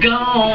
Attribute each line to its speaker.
Speaker 1: gone.